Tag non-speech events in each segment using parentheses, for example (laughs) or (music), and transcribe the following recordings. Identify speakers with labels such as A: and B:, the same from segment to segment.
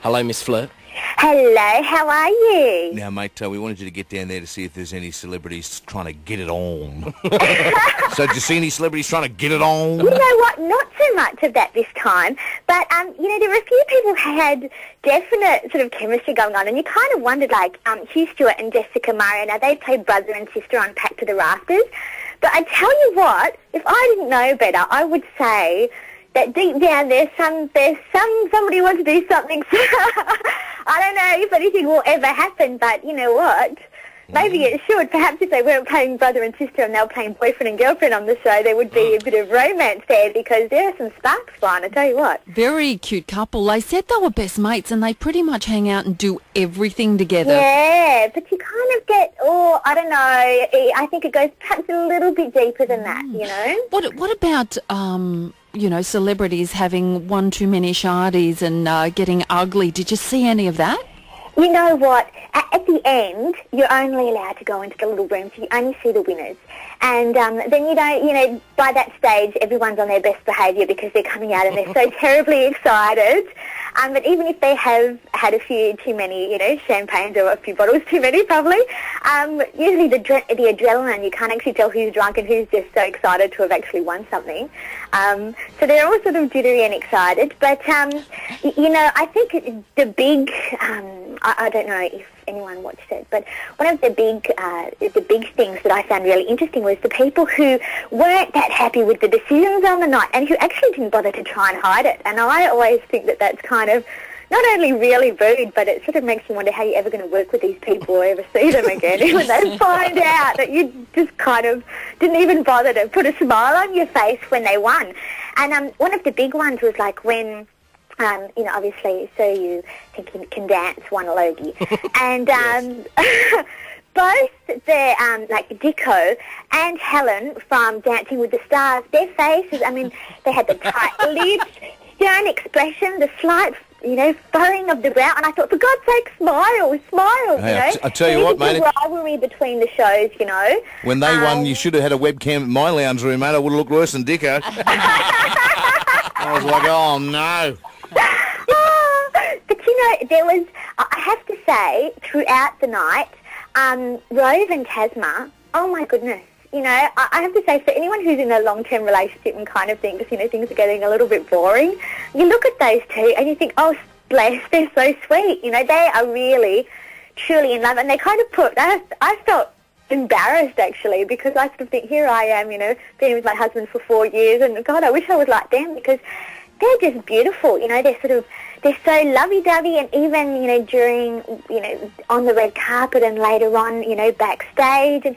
A: Hello, Miss Flirt.
B: Hello, how are you?
C: Now, mate, uh, we wanted you to get down there to see if there's any celebrities trying to get it on. (laughs) so, did you see any celebrities trying to get it on?
B: You know what? Not so much of that this time, but um, you know, there were a few people who had definite sort of chemistry going on, and you kind of wondered, like um, Hugh Stewart and Jessica Marais. Now they played brother and sister on Packed to the Rafters, but I tell you what, if I didn't know better, I would say that deep down there's some there's some somebody wants to do something. (laughs) I don't know if anything will ever happen, but you know what? Maybe it should. Perhaps if they weren't playing brother and sister and they were playing boyfriend and girlfriend on the show, there would be a bit of romance there because there are some sparks flying, I tell you what.
D: Very cute couple. They said they were best mates and they pretty much hang out and do everything together.
B: Yeah, but you kind of get, oh, I don't know. I think it goes perhaps a little bit deeper than that, you know?
D: What What about um, you know celebrities having one too many shardies and uh, getting ugly? Did you see any of that?
B: You know what? At, at the end, you're only allowed to go into the little room, so you only see the winners. And um, then you don't, you know, by that stage, everyone's on their best behaviour because they're coming out and they're so (laughs) terribly excited. Um, but even if they have had a few too many, you know, champagnes or a few bottles too many, probably, um, usually the, dre- the adrenaline, you can't actually tell who's drunk and who's just so excited to have actually won something. Um, so they're all sort of jittery and excited. But, um, y- you know, I think the big, um, I, I don't know if anyone watched it, but one of the big, uh, the big things that I found really interesting was the people who weren't that happy with the decisions on the night and who actually didn't bother to try and hide it. And I always think that that's kind of not only really rude, but it sort of makes you wonder how you're ever going to work with these people or ever see them again (laughs) when they (laughs) find out that you just kind of didn't even bother to put a smile on your face when they won. And um, one of the big ones was like when um, you know, obviously, so you you can dance one Logie. (laughs) and um, (laughs) both the, um, like Dicko and Helen from Dancing with the Stars, their faces, I mean, (laughs) they had the tight lips, stern expression, the slight, you know, furrowing of the brow, and I thought, for God's sake, smile, smile,
C: Hey,
B: you know.
C: I tell you what,
B: is a good
C: mate,
B: rivalry between the shows, you know.
C: When they won,
B: Um,
C: you should have had a webcam at my lounge room, mate. I would have looked worse than Dicko. I was like, oh, no.
B: There was, I have to say, throughout the night, um, Rove and Tasma, oh my goodness, you know, I, I have to say, for anyone who's in a long-term relationship and kind of thinks, you know, things are getting a little bit boring, you look at those two and you think, oh, bless, they're so sweet. You know, they are really, truly in love. And they kind of put, I, I felt embarrassed actually because I sort of think here I am, you know, being with my husband for four years and God, I wish I was like them because they're just beautiful, you know, they're sort of, they're so lovey-dovey and even, you know, during, you know, on the red carpet and later on, you know, backstage and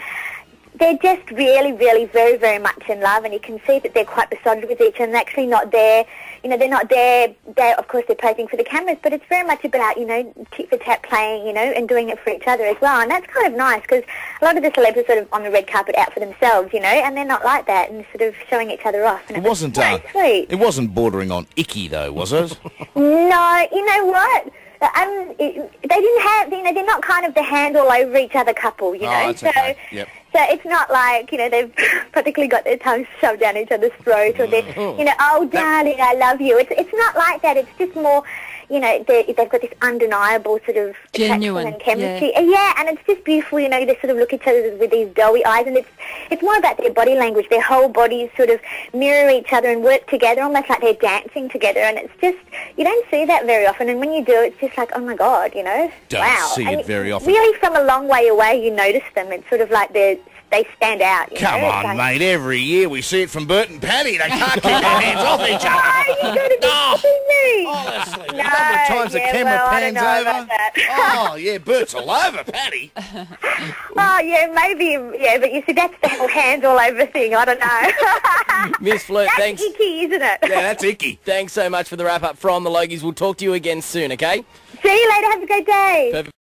B: they're just really, really very, very much in love and you can see that they're quite besotted with each other and they're actually not there, you know, they're not there, they of course they're posing for the cameras, but it's very much about, you know, tit for tat playing, you know, and doing it for each other as well. And that's kind of nice because a lot of the celebs are sort of on the red carpet out for themselves, you know, and they're not like that and sort of showing each other off. And
C: It
B: was
C: wasn't,
B: so
C: uh,
B: sweet.
C: it wasn't bordering on icky, though, was it? (laughs)
B: No, you know what? Um, it, they didn't have, you know, they're not kind of the hand all over each other couple, you
C: Oh,
B: know.
C: that's
B: so,
C: okay. Yep.
B: So it's not like you know they've particularly got their tongues (laughs) shoved down each other's throat or they're, mm. you know, oh darling, I love you. It's it's not like that. It's just more, you know, they, they've got this undeniable sort of attraction
D: Genuine,
B: and chemistry. Yeah. and it's just beautiful. You know, they sort of look at each other with these doughy eyes, and it's it's more about their body language. Their whole bodies sort of mirror each other and work together, almost like they're dancing together. And it's just you don't see that very often. And when you do, it's just like, oh my god, you know,
C: Don't
B: wow.
C: see
B: And
C: it very often.
B: Really, from a long way away, you notice them. It's sort of like they they stand out. You
C: Come
B: know?
C: On,
B: like,
C: mate. Every year we see it from Bert and Patty. They can't keep their (laughs) hands off each other.
B: Why are you going to be
C: Oh.
B: kidding me?
C: Honestly, the
B: No,
C: number of times the camera
B: well, I don't
C: pans
B: know about
C: over.
B: that.
C: Oh, (laughs) oh, yeah, Bert's all over Patty.
B: Oh, yeah, maybe, yeah, but you see, that's the whole hands all over thing. I don't know. (laughs)
A: Miss Flirt,
B: that's
A: thanks.
B: icky, isn't it?
C: Yeah, that's icky.
A: Thanks so much for the wrap up from the Logies. We'll talk to you again soon, okay?
B: See you later. Have a great day.
A: Perfect.